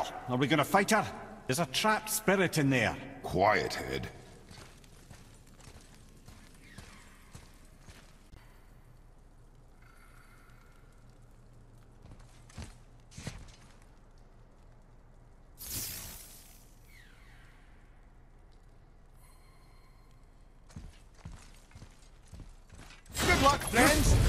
Oh, are we gonna fight her? There's a trapped spirit in there. Quiet, Head. Good luck, friends!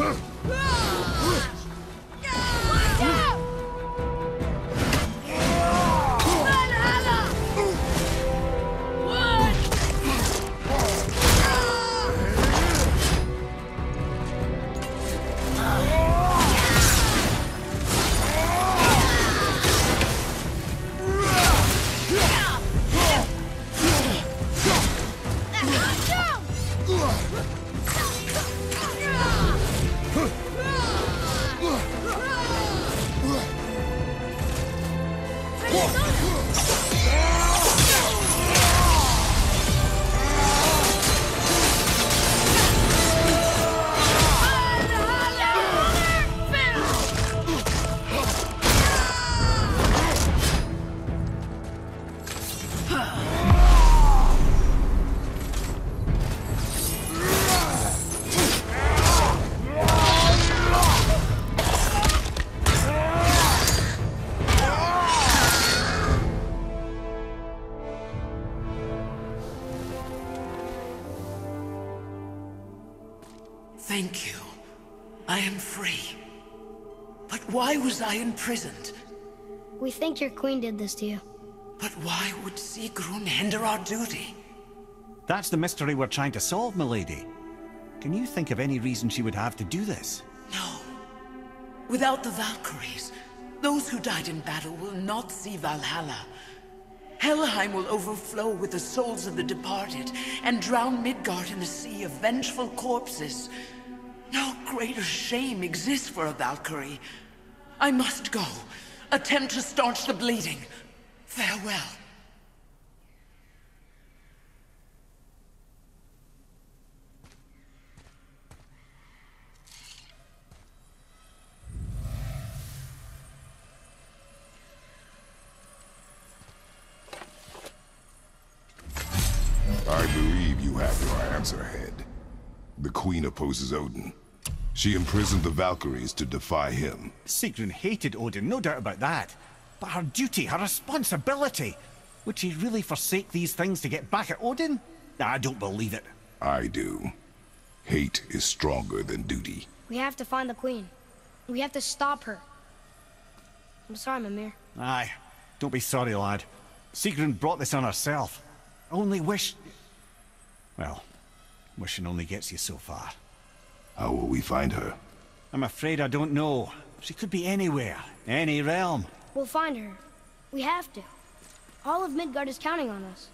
Huh? Thank you. I am free. But why was I imprisoned? We think your queen did this to you. But why would Sigrun hinder our duty? That's the mystery we're trying to solve, milady. Can you think of any reason she would have to do this? No. Without the Valkyries, those who died in battle will not see Valhalla. Helheim will overflow with the souls of the departed and drown Midgard in a sea of vengeful corpses. Greater shame exists for a Valkyrie. I must go. Attempt to staunch the bleeding. Farewell. I believe you have your answer, Head. The Queen opposes Odin. She imprisoned the Valkyries to defy him. Sigrun hated Odin, no doubt about that. But her duty, her responsibility... Would she really forsake these things to get back at Odin? I don't believe it. I do. Hate is stronger than duty. We have to find the queen. We have to stop her. I'm sorry, Mimir. Aye. Don't be sorry, lad. Sigrun brought this on herself. Only wish... Well, wishing only gets you so far. How will we find her? I'm afraid I don't know. She could be anywhere, any realm. We'll find her. We have to. All of Midgard is counting on us.